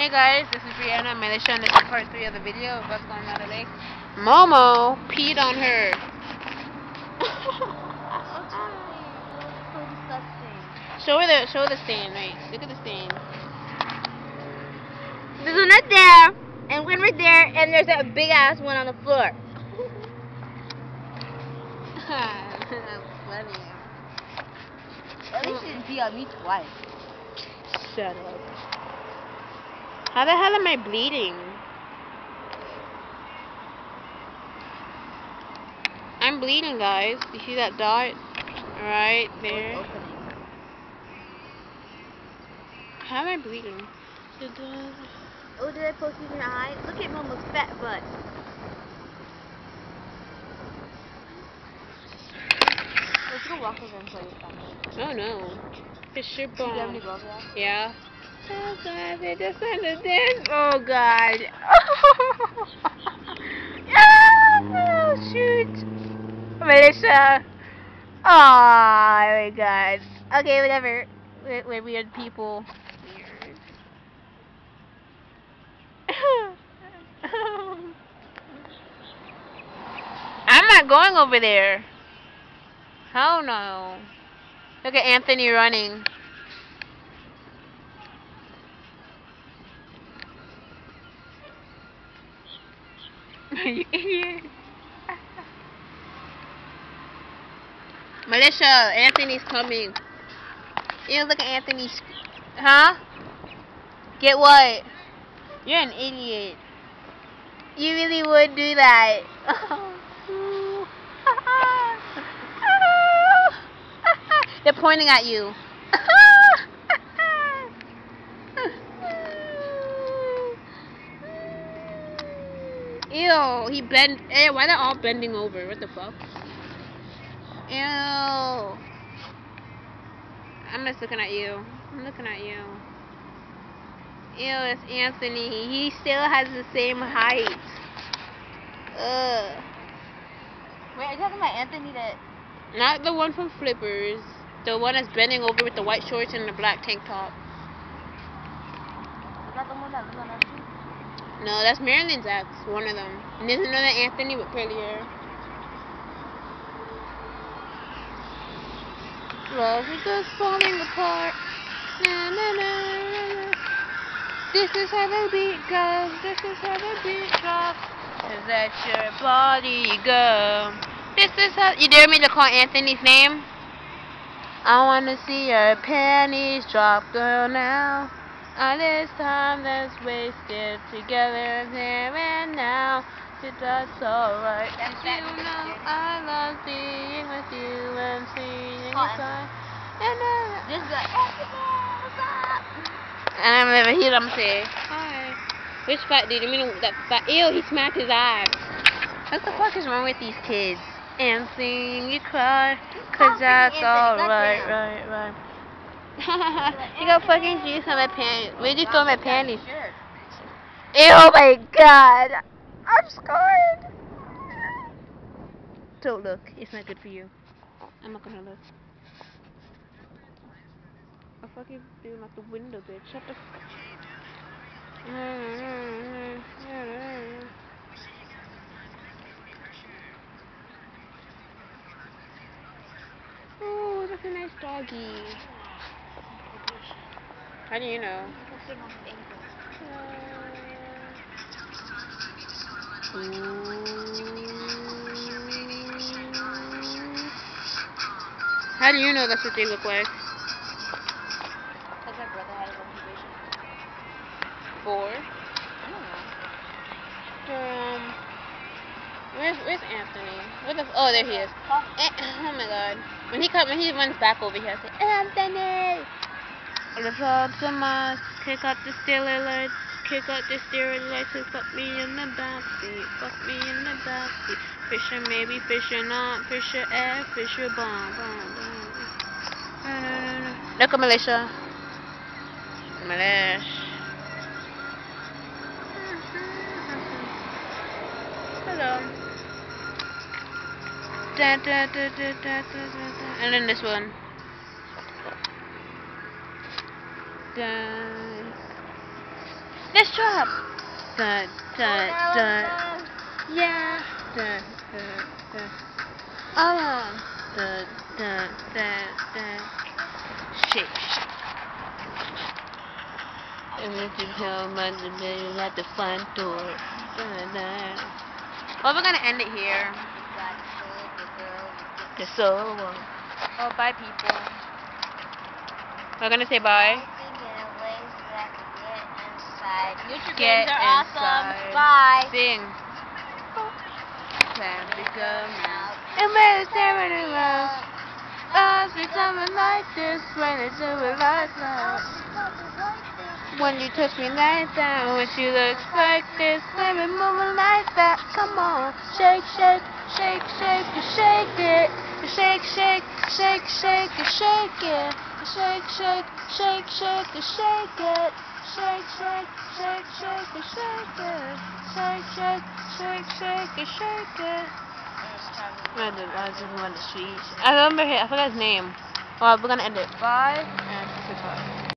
Hey guys, this is Brianna Milisha and this is part 3 of the video of us going down the lake. Momo peed on her. so. Show her the show her the stain, right? Look at the stain. There's one right there, and one right there, and there's a big ass one on the floor. That's funny. At least she didn't pee on me twice. Shut up. How the hell am I bleeding? I'm bleeding, guys. You see that dot? Right there. How am I bleeding? Oh, did I poke you in your eye? Look at Momo's fat butt. Let's go walk over and play with them. Oh no. Fisher Do you have any bomb. balls yet? Yeah. Oh god, they just understand. Oh god. oh shoot. Melissa. Oh my god. Okay, whatever. We're, we're weird people. I'm not going over there. Hell no. Look at Anthony running. You idiot. Milisha, Anthony's coming. You look at Anthony's. Huh? Get what? You're an idiot. You really would do that. They're pointing at you. Ew, he bend. Ew, why they all bending over? What the fuck? Ew. I'm just looking at you. I'm looking at you. Ew, it's Anthony. He still has the same height. Ugh. Wait, are you talking about Anthony that... Not the one from Flippers. The one that's bending over with the white shorts and the black tank top. Is that the one that lives on our street? No, that's Marilyn's ex. One of them. And there's another Anthony with curly hair. Love is just falling apart. Na, na, na. This is how the beat goes. This is how the beat drops. Is that your body go? This is how. You dare me to call Anthony's name? I wanna see your panties drop, girl, now. All this time that's wasted together there and now. It does alright. Cause you know I love being with you and seeing the sun. And I, Just be like, Anthony, what's up? and I'm never hear them say, Hi. Which fat dude? I mean that fat ew, he smacked his ass. What the fuck is wrong with these kids? And seeing you cry, cause that's alright, right, right. You got fucking juice on my pants. Where'd you throw my panties? Ew, oh my god. I'm scared. Don't look. It's not good for you. I'm not gonna look. I'll fucking do out the window, bitch. Shut the fuck Oh, that's a nice doggy. How do you know? How do you know that's what they look like? Because my brother had his observation. Four. I don't know. Um, where's where's Anthony? Where the? Oh, there he is. Eh, oh my God! When he come, when he runs back over here, I say Anthony. Up the mask, kick out the stealer lights, kick out the steering lights, and fuck me in the backseat, fuck me in the backseat. Fisher maybe, Fisher not, Fisher F, Fisher bomb, bomb, bomb. Na. Look at Milisha. Milisha. Hello. Da, da, da, da, da, da, da, da. And then this one. Da. just drop. Dun, dun, dun. Yeah. Dun, dun, dun. Oh. Dun, dun, dun, dun. Shake, shake. And if you tell my baby at the front door. Dun, dun. Well, we're gonna end it here. The soul. Oh, bye, people. We're gonna say bye. Nutri Get are awesome. inside. Bye. Sing. Can become now. And it's staring around. Us becoming like this when it's doing like that. When you touch me like that, when she looks like this, when we moving like that, come on, shake, shake, shake, shake, you shake it, you shake, shake, shake, shake, you shake it, you shake, shake, shake, shake, you shake it, shake, shake, shake, shake, you shake it, shake, shake, shake, shake, you shake it. I just, I just want to see. I remember him. I forgot his name. Well, we're gonna end it. Bye and goodbye.